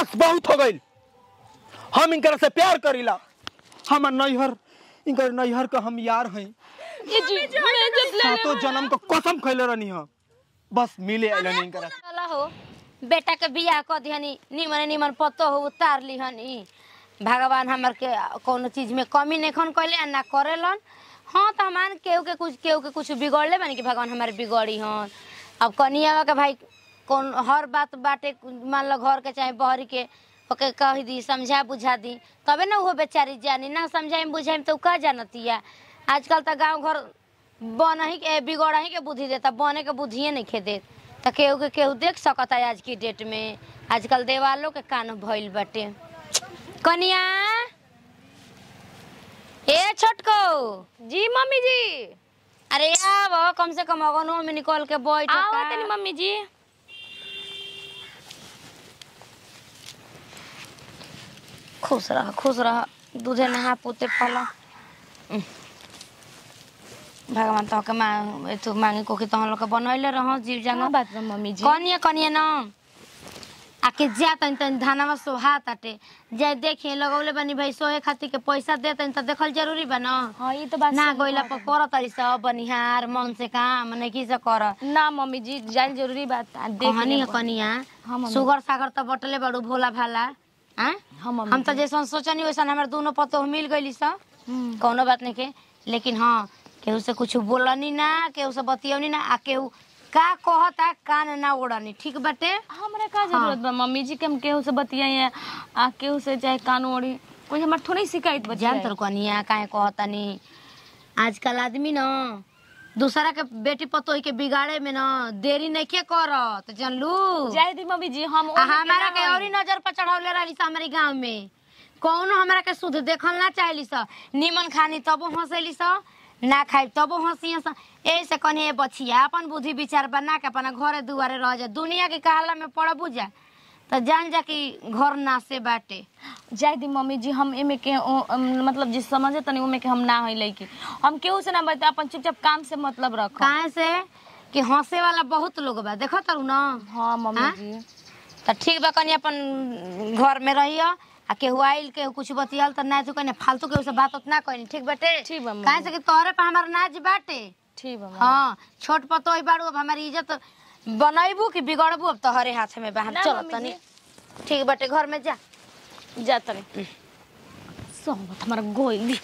बस बहुत हो गई। हम इनकर से प्यार करीला। हमर नैहर इनकर नैहर का हम यार हैं। ये जी मैं जब ले सातों जन्म का कसम खैले रहनी है। बस मिले अलन इनकर हो बेटा के बियाह क दिहनी निमन निमन पतो हो उतार लिहनी। भगवान हमर के कोनो चीज़ में कमी नहीं खन कैले ना करेलन। हाँ तो हमान केहू के कुछ केहू के कुछ बिगड़ले बानी कि भगवान हमारे बिगड़ी हन। अब कनिया के भाई कौन हर बात बाटे मान लो घर के चाहे बहरी के ओके कह दी समझा बुझा दी। तबे ना वो बेचारी जानी ना समझाइम बुझाइम तो उ का जानतिया आजकल तो गाँव घर बन ही के बिगड़ ही के बुद्धि देता बने के बुद्धिए नहीं खे देत। तो केहू के केहू देख सकता है आज की डेट में। आजकल देवालों के कान भइल बाटे। कनिया! ए छोटको! जी मम्मी जी। अरे आव कम से कम अगनो में निकल के बैठ आओ तनी मम्मी जी। खुश रह खुश रह। दूधे नहा पुते फला भगवान तो के मांग तू मांगे को कि तहन लोग बनैले रह जीव क्या बात मम्मी जी? कनिया कनिया न। आके जा तनी तनी धानवा सोहा ताटे। जाय देखे लगौले बनी भाई सोहे खातिर के पैसा दे तनी त देखल ज़रूरी बा न। हाँ ये तो बात ना गइला पर कर तरी सब बनिहार मन से काम नहीं की से कर ना मम्मी जी जान ज़रूरी बात देख कनिया हाँ, सुगर सागर तो बटले बड़ू भोला भाला। हाँ हाँ हम तो जैसा सोचनी वैसा हमारे दोनों पतो मिल गई सब। कौनो बात नहीं के। लेकिन हाँ केहू से कुछ बोलनी ना केहू से बतियवनी ना आ केहू का कहता कान ना ओढ़नी ठीक बाटे? हमरा का ज़रूरत बा? मम्मी जी के हम केहू से बतियाई आ केहू से चाहे कान ओढ़ी। कोई हमार थोड़ी शिकायत बची जान तर कनिया काहे कहतनी आजकल आदमी न दूसरा के बेटी पतोही के बिगाड़े में न देरी नहीं के करत जानलू जाए दी मम्मी जी हम हमारा के औरी नज़र पर चढ़ावले रहली सा हमारे गाँव में। कौनो हमारा के शुद्ध देखल ना चाहली सा निमन खानी तबो हंसैली सा ना खाई तबो हँसी सा यही से कनी बचिया अपन बुद्धि विचार बना के अपना घरे दुआरे रह जा। दुनिया के कहला में पड़ बुझा। तो जान जा कि घर नासे बाटे। जाए दी मम्मी जी हम एमे के ओ, मतलब जिस समझे तनी उमे के हम ना होई लईकी। हम केहू से ना बता अपन चुपचाप काम से मतलब रख। काहे से? कि हंसे वाला बहुत लोग बा। देखो तारू ना। हाँ मम्मी हाँ? जी। तो ठीक बा कनी अपन घर में रहियो। आ केहू आइल केहू कुछ बतियाल तो ना तू कने फालतू केहू से बात उतना कनी ठीक बाटे? ठीक बा मम्मी। काहे से कि तोहरे पे हमार नाच बाटे? ठीक बा। हाँ छोट पतो ही बाड़ू अब हमारी इज़्ज़त बनैबू कि बिगड़बू? अब तोहरे हाथ में बा हम ना, चलो तनी। ठीक बाटे घर में जा। जा तनी। सोहबत हमारा गोइली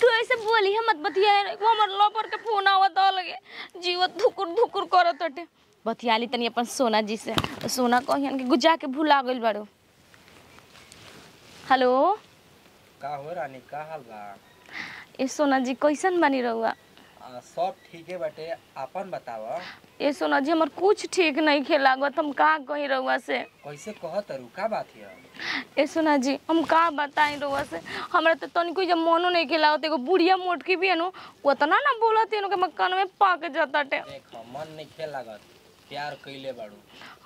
तू ऐसे बोली हम मत बतिया वो हमर लपर के फ़ोन आवत लगे। जीवत धुकुर धुकुर करत हटे। बतियाली तनी अपन सोना जी से। सोना कहियन के गुजा के भुला गइल बाड़ो। हेलो? का हो रानी? का हाल बा? ए सोना जी कैसन बनी रहुआ आ, सब ठीक है बटे। अपन बतावा। ए सुनो जी हमर कुछ ठीक नहीं खे लागत। हम का कही रहुआ से? कैसे कहत तरू का बात है? ए सुना जी हम का बताई रहुआ से? हमरा तो तनिको जब मनो नहीं खेलावत एगो बुढ़िया मोटकी भी है नो उतना ना बोलत है नो के मकान में पाक जाताटे। देख मन नहीं खे लागत। प्यार कइले बाड़ू।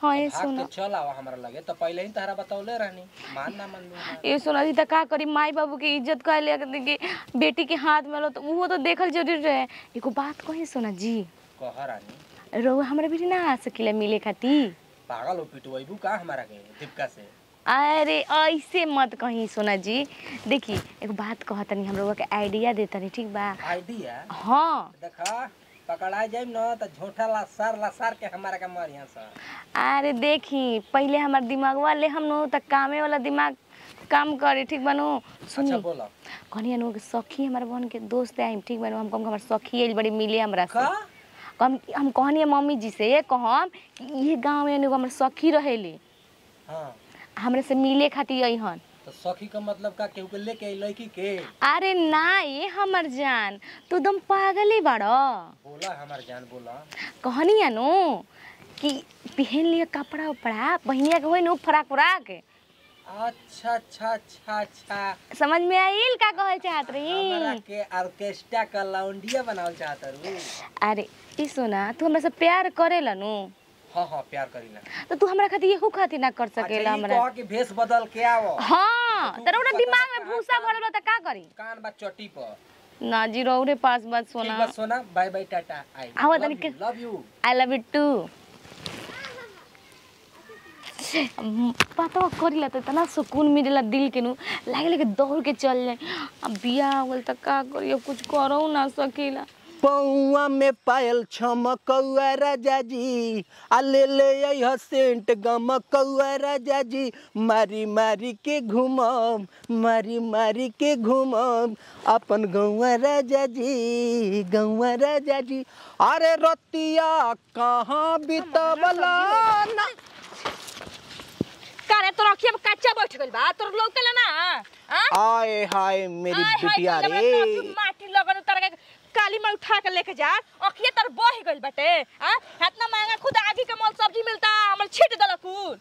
हाँ ए सोना। चल आवा हमरा लगे। तो पहले ही तहरा बतौले रहनी। मान ना मन ए सोना जी त का करी? माई बाबू के इज़्ज़त कर ले कि बेटी के हाथ में लो तो वो तो देखल ज़रूरी रहे। एगो बात कही सोना जी। कह रानी। रहुआ हमरा बेटी ना आ सकिला मिले खातिर पागल हो पिटवाइबू का हमारा के दीपका से? अरे ऐसे मत कही सोना जी। देखी एगो बात कहतनी हम लोग के आइडिया देतनी ठीक बा? आइडिया? हाँ। देखा। पकड़ा न त झोटा के हमारा अरे देखी पहले हमार दिमागवा ले हम नु त कामे वाला दिमाग काम करे ठीक बनू? अच्छा सुनी बोला। कनिया नु सखी हमार बहन के दोस्त आइम ठीक बनू? हम हमार सखी आइल बड़ी मिले हमरा से। हम हम कहनी मम्मी जी से कहम ये गाँव में हमर सखी रहेली। हाँ। हमरे से मिले खातिर अइहन। तो सखी का मतलब का केहू के लेके आई लड़की के? अरे ना ये हमर जान। तू एकदम पागल ही बड़ो। बोला हमार जान बोला। कहनी है नु कि पहन लिया कपड़ा उपड़ा बहनिया के होई नु फराक फराक? अच्छा अच्छा अच्छा अच्छा। समझ में आइल का कहल चाहत हमारा रही के ऑर्केस्ट्रा का लाउंडिया बनावल चाहत रू अरे ई सोना तू हमरा से प्यार करेला नु। हाँ हाँ प्यार करीला तो तू हमरा खातिर यहू खातिर ना कर अच्छा सकेला हमरा। कह के भेष बदल के आवो। हाँ तेरा दिमाग में भूसा भरल त का करी? कान बा चोटी पर। ना जी रौरे पास बात सोना। बा सोना। Bye bye Tata. आई आवा तनी के- love you I love you too पता करिला त इतना सुकून मिलेला दिल के नु। लागले कि दौड़ के चल जाए। अब बियाह हो गइल त का करियो कुछ करो ना सकीला। पौआ में पायल छमकौआ राजा जी। आ ले ले सेंट गमकौआ राजा जी। मारी मारी के घूमम मारी मारी के घूमम। अपन गौआ राजा जी गौआ राजा जी। अरे रतिया कहाँ बितवला? ना कारे तोर अखिया में कच्चा बैठ गइल बा तोर लौकेला ना हाँ? आए हाय मेरी बिटिया रे। माटी लगन उतर के काली में उठा के लेके जा। अखिया तर बह गइल बाटे हाँ इतना महँगा खुद आगी के मोल सब्ज़ी मिलता हमर छिट दलकू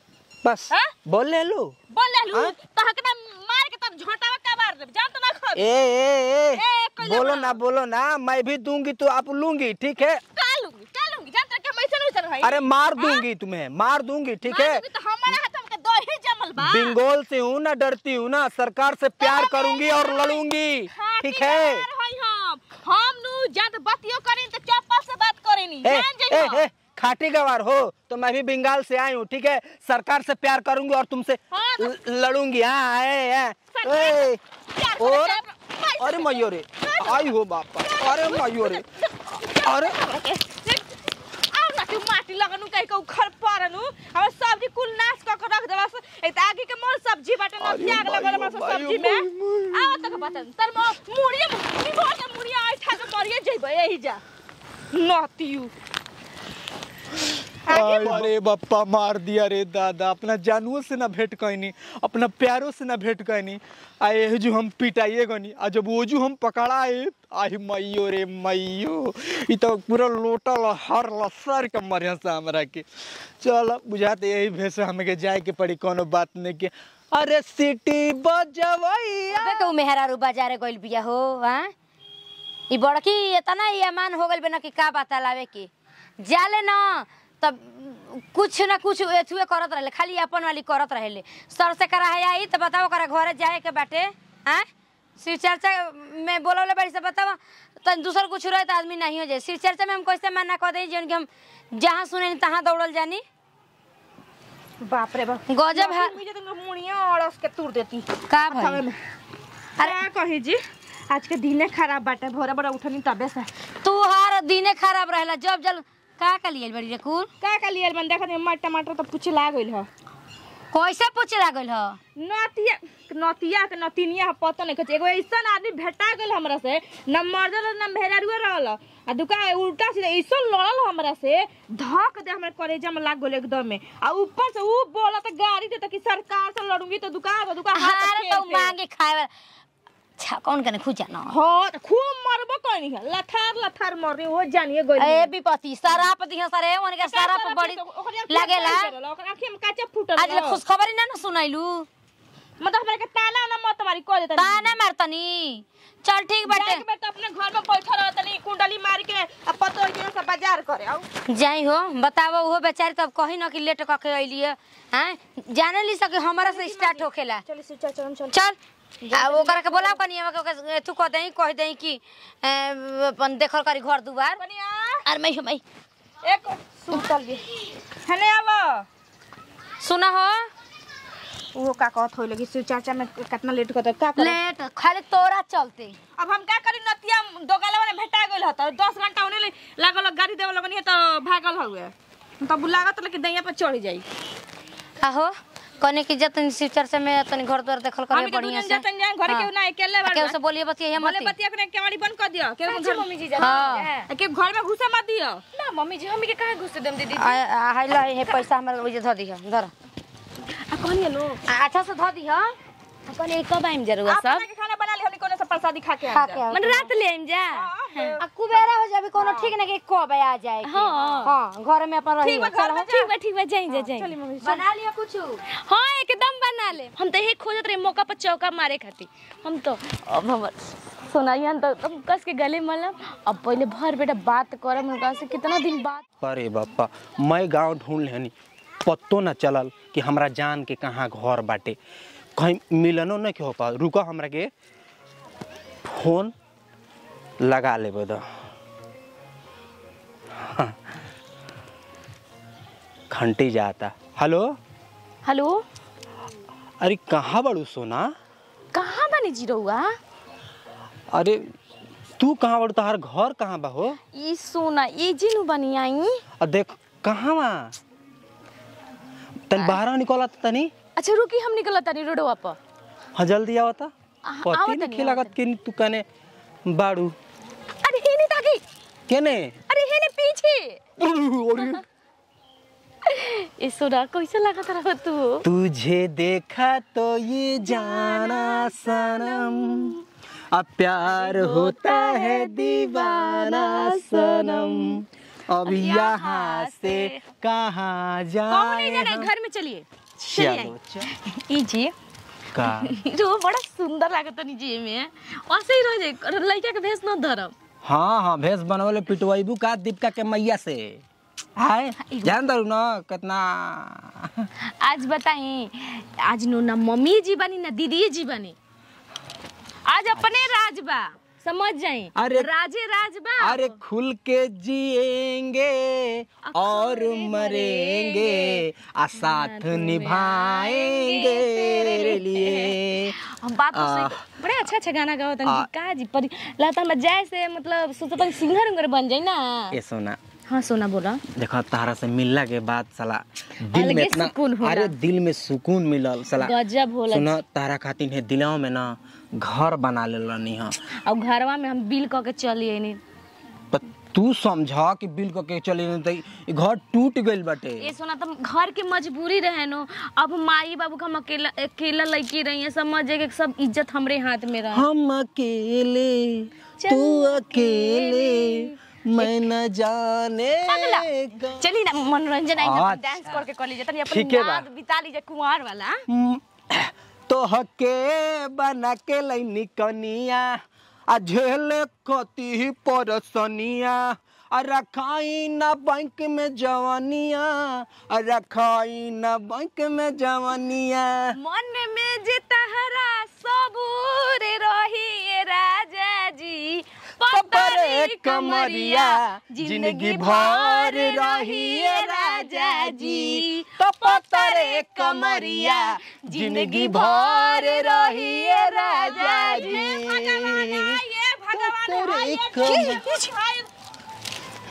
बस हाँ? बोल ले? लो बोल ले? लू हाँ? तहक ना मार के तब झोटावा का मार दे जान तो ना खब ए ए ए, ए बोलो ना बोलो ना मैं भी दूँगी तो आप लूँगी ठीक है? का लूँगी का लूँगी? जान तो के मैसे नहीं चल भाई अरे मार दूँगी तुम्हें मार दूँगी ठीक है? तो हमारा हाथ में दही जमल बा। बिंगोल से हूँ ना डरती हूँ ना सरकार से प्यार करूँगी और लड़ूँगी ठीक है नु बतियो करें तो चप्पल से बात करेनी जान ए, खाटी गवार हो तो मैं भी बंगाल से आई हूँ ठीक है? सरकार से प्यार करूँगी और तुमसे हाँ, तो- लड़ूँगी। हाँ ए, और? अरे मयूरे आई हो बापा अरे मयूरे अरे ना माटी के कहीं को परनु हम सब्ज़ी कुल नाश क के रख एक त आगे के मोर सब्ज़ी बाटे न त्याग लगल हम सब्ज़ी में। आओ तक बतन तर मो मुड़िए निभो के मुड़िए ऐठा के मरिए जइबे यही जा। नतियू अरे बप्पा मार दिया रे दादा। अपना जानवों से ना भेंट कैनी अपना प्यारों से ना भेंट कैनी आए जो हम पिटाइए गनी आ जब वो जो हम पकड़ाए आई मैयो रे मैयो ई तो पूरा लोटल हर लसर के मरिया से हमरा के। चल बुझाते यही भेष हमें के जाए के पड़ी कोनो बात नहीं के। अरे सिटी बजवैया अबे कहू मेहरारू बाजारे गइल बिया हो हाँ ई बड़की इतना ही अमान हो गइल बे ना कि का बता लावे के? जाले ना तब कुछ ना कुछ एथुए करत रहले खाली अपन वाली करत रहले। सर से करा है आई तो बताओ करा घरे जाए के बाटे हैं? शिव चर्चा में बोलौले बड़ी से बताओ तन दूसर कुछ रहे तो आदमी नहीं हो जाए। शिव चर्चा में हम कैसे मना कर दे जौन कि हम जहाँ सुने तहाँ दौड़ल जानी? बाप। रे बाप गजब है मुझे तो मुड़िए अड़स के तूर देती। का भाई? अरे कही जी? आज के दिने खराब बाटे भोरे भोरे उठनी तबे से। तू हर दिने खराब रहेला जब जल का का लिए बड़ी रे का का लिए बन? देखत मट टमाटर तो पूछ ला गइल ह। कैसे पूछे लागल ह? नतिया नतिया के नतिनिया ह पता नहीं कछ। एगो ऐसन आदमी भेटा गेल हमरा से न मर्दल न भेरारुआ रहल आ दुका उल्टा सीधा ऐसन लड़ल हमरा से धक दे हमरे कलेजा में लाग गेल एकदम। में आ ऊपर से ऊ बोलत गाड़ी देता कि सरकार से लड़ूँगी तो दुका दुका हाथ तो मांगे खाए वाला। छा कौन कने खुजा ना हाँ तो खूब मरबो है। लथार लथार मर हो जानिए गोली ए विपति शराब दिह सरे ओने के शराब बड़ी लागेला आज खुश खबरी ना ना सुनाइलू। मतलब हमरा के ताना ना मत मारी कह देता ताना। मारतनी चल ठीक बाटे। जाके बेटा अपने घर में बैठल रह तनी कुंडली मार के अब पतो है कि सब बाज़ार करे आओ जाई हो बतावो वो बेचारी तब कही ना कि लेट कके अइली है हैं? जाने ली सके हमरा से स्टार्ट होखेला। चल चल। चल। आ ओकरा के बोला कनी हम के तू कह देई कह देई कि अपन देखल करी घर दुआर कनिया अरे मैं मैं एक सुतल गे हने आवा सुना हो? वो का कहत होई लगी? सिर चाचा में कितना लेट करत का करे? लेट खाली तोरा चलते। अब हम का करी? नतिया दो गलवा ने भेटा गेल हत। 10 घंटा होने लागल गाड़ी देवे लगनी है तो भागल हुए तब लागत लेके दैया पर चढ़ जाई। आहो। कने की जतन शिव से में तनी घर द्वार देखल करे बढ़िया से। जतन जाए घर के ना अकेले आ, के से बोलिए बतिया बोले मत बतिया के केवाड़ी बंद कर दियो। के घर मम्मी जी हाँ के घर में घुसे मत दियो। ना मम्मी जी हम के काहे घुसे देम दीदी? हाय ला हे पैसा हमरा ओजे ध दियो धर। आ कहनी लो। अच्छा से ध कने कब आइम ज़रूर आप के खाना बना ले हमनी कोनो से प्रसादी खा के आ जा मन रात ले आइम जा। आ कुबेरा हो जाबे कोनो ठीक ना कि कब आ जाए। हाँ। हाँ घर में अपन रही ठीक बा ठीक बा ठीक बा जाई जा जाई चली मम्मी बना लिया कुछ। हाँ एकदम बना ले। हम तो यही खोजत रहे मौका पर चौका मारे खाती हम तो अब हम सुनाइयन तो कस के गले मलम। अब पहले भर बेटा बात करम उनका से कितना दिन बाद अरे बापा मैं गाँव ढूंढ लेनी पत्तो न चलल कि हमरा जान के कहाँ घर बाटे। कहीं मिलनो न के हो पा रुको हमरा के। फ़ोन लगा लेबे दो। हाँ। घंटी जाता। हेलो? हेलो? अरे कहाँ बड़ू सोना? कहाँ बानी जी रउआ अरे तू कहाँ बड़ू? तहार घर कहाँ बा हो? ई सोना ये जिनु बनी आई। देख कहाँ बा? तनी बाहर निकला तनी। अच्छा रुकी हम निकल तानी रोडवा पर हाँ जल्दी आवता पति नहीं नहीं, लागत कि तू कने बाड़ू। अरे हे नहीं ताकी। केने? अरे हे ने पीछे। अरे ए सोना कैसे लागत रहो तू? तुझे देखा तो ये जाना सनम। अब प्यार होता है दीवाना सनम। अब यहाँ से कहाँ जाए घर में चलिए। चलो जी का जो बड़ा सुंदर लागत नी जी में ऐसे ही रह जाए लड़का के भेस न धरम हाँ हाँ भैंस बनवले पिटवाइबू का दीपिका के मैया से हाय जान दरू ना कितना आज बताई आज नो ना मम्मी जी बनी ना दीदी जी बनी आज अपने राज बा समझ जाई अरे- राजे राज अरे खुल के जिएँगे और मरेंगे। आ साथ निभाएँगे तेरे लिए। हम बात बड़े अच्छा अच्छा गाना गावत आ- का जी पर लगता मैं जैसे मतलब सोचत सिंगर उंगर बन जाए ना। ये सोना। हाँ सोना बोला देखो तारा से मिलला के बाद साला दिल में इतना अरे दिल में सुकून मिलल साला। गजब होला सुना तारा खातिर है दिलाव में ना घर बना लेलनी हा। और घरवा में हम बिल क के चली नहीं पर तू समझा कि बिल के चले नहीं तो घर टूट गइल बाटे। ये सुना तो घर के मजबूरी रहे नो। अब माई बाबू का हम अकेला अकेला लड़की रही है समझ कि सब इज़्ज़त हमरे हाथ में रहा। हम अकेले तू अकेले। मैं न जाने का- चली ना मनोरंजन आई अच्छा। डांस करके कर लीजिए। तनी अपन याद बिता। लीजिए कुंवार वाला। हम्म, तो हके बना के लैनी कनिया आ झेले कती ही परसनिया रखाई ना बैंक में जवानिया रखाई ना बैंक में जवानिया। मन में जे तहरा सबूर रही राजा जी पतरे कमरिया ज़िंदगी भर रही राजा जी। तो पतरे कमरिया ज़िंदगी भर रही राजा जी भगवान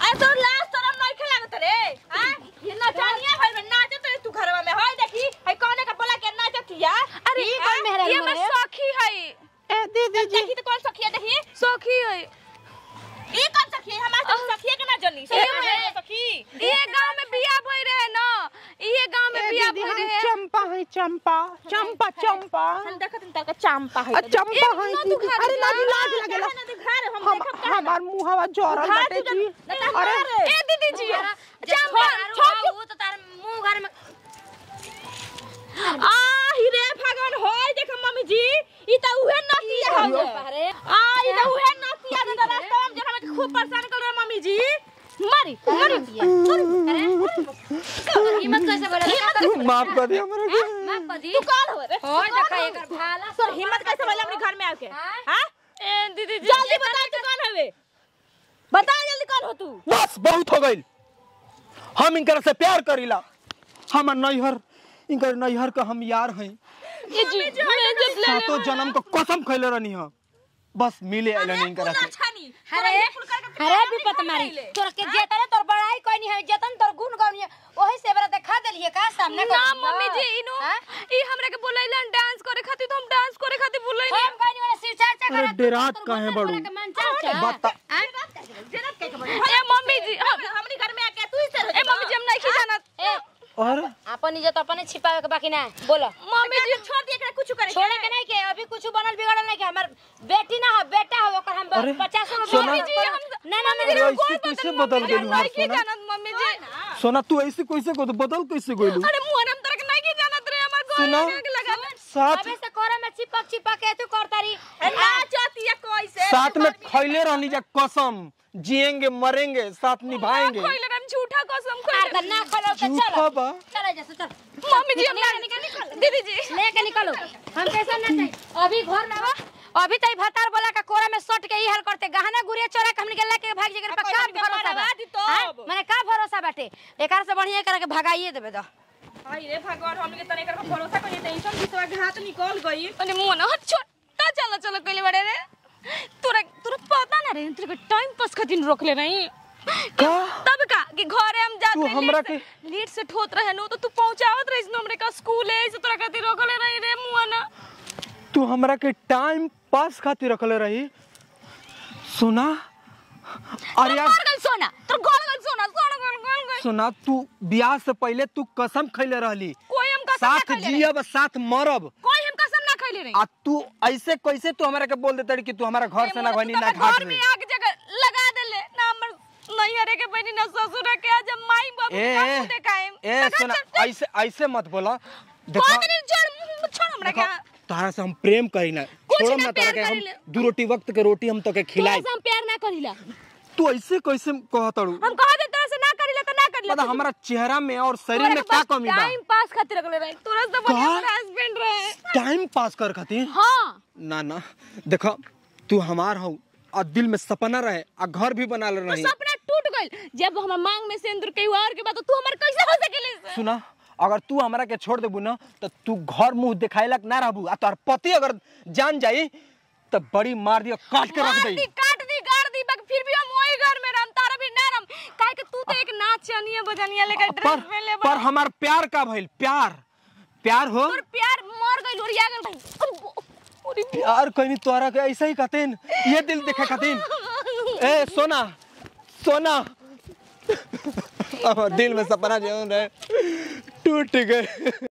अरे तो लास्ट तरफ़ नहीं खेला रे हाँ ये नचानिया भाई में नाचत रहे तू घरवा में होय देखी? है कौने का बोला के अरे ई कौन मेहरा ये मोरे? मैं? सखी है। ए दीदी देखी तो कौन सखी है देखी? सखी है। ई कौन सखी है हमार सब सखी के ना जनी सखी है सखी ये गाँव में बियाह भई रहे ना? ये गाँव में बियाह भई रहे चंपा है चंपा चंपा चंपा। हम देखत हन तक चंपा है। चंपा है अरे लाज लाज लगेला हम हम हमार मुंहवा जरल बाटे जी। अरे ए दीदी जी चंपा छोड़ वो तो तार मुँह घर में आ रे भगवान होय देख मम्मी जी ई त उहे नतिया अरे आ ई त उहे नतिया दे रास्ता में जरा खूब परेशान कर रहे मम्मी जी मारी मारी अरे हिम्मत कैसे बोले माफ़ कर दिया हमरा के। माफ़ कर दी। तू कौन हो रे? हो? देखा एकर भाला तोर हिम्मत कैसे बोले अपने घर में आके? हाँ? हाँ? ए दीदी जी जल्दी बता तू कौन हवे बता जल्दी कौन हो तू? बस बहुत हो गई। हम इनकर से प्यार करीला। हमर नैहर इनकर नैहर का हम यार हैं। ये जी मैं जब ले सातों जन्म का कसम खैले रहनी है। बस मिले अलन इनकर अरे अरे भी पत मारी। तोर के जेतने तोर बड़ाई कोई नहीं है जतन तोर गुण गौनी ओही से बरा देखा देलिए का सामने ना मम्मी जी इनो ई हमरा के बोलैलन डांस करे खातिर तो हम डांस करे खातिर बोलैनी हम कहनी वाला शिव चर्चा अरे करत डेरात काहे बड़ू बता ए मम्मी जी हम हमनी घर में आके तू ही से ए मम्मी जी हम नहीं जानत ए और अपन इज़्ज़त अपने छिपा के बाकी ना बोलो। मम्मी जी छोड़ दिए एकरा कुछ करे छोड़े के नहीं के अभी कुछ बनल बिगड़ल नहीं के हमर बेटी ना है बेटा है ओकर हम 50 गो मम्मी जी हम ना ना अरे ऐसे कैसे बदल गेलू सोना? जानत मम्मी जी। सोना तू ऐसे कैसे को बदल कैसे गइलू अरे मुहर हम तरक नहीं जानत रे हमर गोल सुनो। लगा साथ अबे से कोरा में चिपक चिपक के तू करतारी ना चाहती कैसे साथ में खैले रहनी जा कसम। जिएँगे मरेंगे साथ निभाएँगे। झूठा कसम मार खा कर ना खोलो के झूठा चलो। चलो जैसे चल। मम्मी जी हम निकल। दीदी जी। लेके निकलो। हम कैसा ना चाहिए अभी घर में आवा अभी तई भतार बोला का कोरा में सट के ई हाल करते। गहना गुड़िया चोरा के हमनी के लेके भाग जेकर पर अपन का भरोसा बा? दी तो। हाँ? माने का भरोसा बाटे? एकार से बढ़िया करा के भगाइए देबे दो। आई रे भगवान हमनी के तने कर भरोसा करिए। टेंशन बिसवा घात निकल गई। अरे मुँह ना छोटा चलो चलो कइले बड़े रे। तोरा तोरा पता ना रे तोरा टाइम पास खातिर रोकले नहीं का? तब का कि घरे हम जाते तू लेट हमरा से- लेट से ठोत रहे नो तो तू पहुंचावत रहिस नो हमरे का स्कूल है से तोरा खातिर रोकले रही रे मुँह ना। तू हमरा के टाइम पास खातिर रखले रही। सुना? अरे यार गल सोना तोर गोल गल सोना सोना गोल गोल गल। सुना तू ब्याह से पहले तू कसम खैले रहली। कोई हम कसम साथ खइले रही। जियब साथ मरब। कोई हम कसम ना खइले रही। आ तू ऐसे कैसे तू हमरा के बोल देते रही कि तू हमारा घर से ना घनी तो ना घाट घर में में आग जगह लगा देले ना हमर नैहरे के बनी ना ससुर के आज माई बाबू ए का मुँह देखाएम ए सुना ऐसे ऐसे मत बोला। देखा छोड़ छोड़ हमरा के। तारा से हम प्रेम करीना कुछ छोड़म ना ना तारा के हम। दू रोटी वक्त के रोटी हम तो के खिलाई हम प्यार ना करिला तू ऐसे कैसे कहतड़ू हम कह दे तोरा से ना करिला तो ना करिला पता हमारा चेहरा में और शरीर में क्या कमी बा? टाइम पास खातिर रखले रही। तोरा से बढ़िया हमारा हस्बैंड रहे। टाइम पास कर खातिर? हाँ। ना ना। देखो तू हमार हो और दिल में सपना रहे आ घर भी बना ले रही। सपना टूट गइल जब हमर मांग में सिंदूर के और के बाद तो तू हमर कैसे हो सकेले सुना अगर तू हमरा के छोड़ देबू ना तो तू घर मुँह दिखाइलक ना रहबू आ तोहर पति अगर जान जाई तो बड़ी मार दिया काट के रख दई। दी काट दी गाड़ दी बक फिर भी हम वही घर में रहम तारा भी ना रहम। काहे कि तू तो एक नाचनिया बजनिया पर ड्रेस में ले पर हमार प्यार का भइल प्यार प्यार हो। तोर प्यार मर गइल और यागल प्यार कहीं तोरा के ऐसे ही कहतेन ये दिल देखे कहतेन ए सोना सोना। दिल में सपना जो है टूट गए।